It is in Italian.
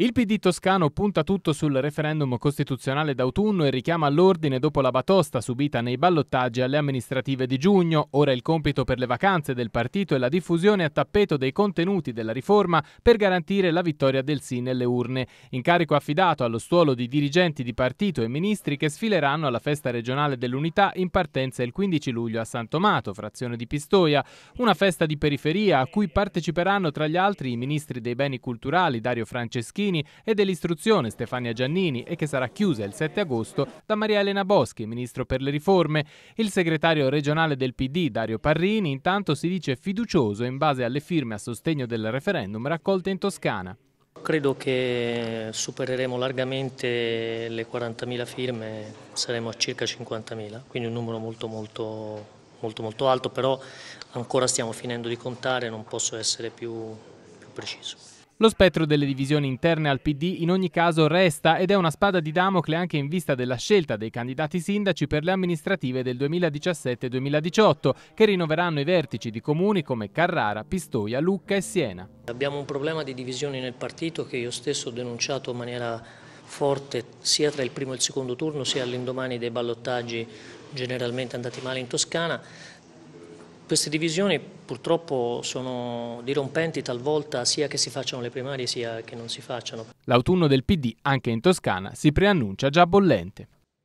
Il PD toscano punta tutto sul referendum costituzionale d'autunno e richiama all'ordine dopo la batosta subita nei ballottaggi alle amministrative di giugno. Ora il compito per le vacanze del partito è la diffusione a tappeto dei contenuti della riforma per garantire la vittoria del sì nelle urne. Incarico affidato allo stuolo di dirigenti di partito e ministri che sfileranno alla festa regionale dell'unità in partenza il 15 luglio a San Tomato, frazione di Pistoia. Una festa di periferia a cui parteciperanno tra gli altri i ministri dei beni culturali Dario Franceschini Salvini e dell'istruzione Stefania Giannini e che sarà chiusa il 7 agosto da Maria Elena Boschi, ministro per le riforme. Il segretario regionale del PD, Dario Parrini, intanto si dice fiducioso in base alle firme a sostegno del referendum raccolte in Toscana. Credo che supereremo largamente le 40.000 firme, saremo a circa 50.000, quindi un numero molto molto, molto molto alto, però ancora stiamo finendo di contare, non posso essere più, più preciso. Lo spettro delle divisioni interne al PD in ogni caso resta ed è una spada di Damocle anche in vista della scelta dei candidati sindaci per le amministrative del 2017-2018 che rinnoveranno i vertici di comuni come Carrara, Pistoia, Lucca e Siena. Abbiamo un problema di divisioni nel partito che io stesso ho denunciato in maniera forte sia tra il primo e il secondo turno sia all'indomani dei ballottaggi generalmente andati male in Toscana queste divisioni purtroppo sono dirompenti talvolta sia che si facciano le primarie sia che non si facciano. L'autunno del PD anche in Toscana si preannuncia già bollente.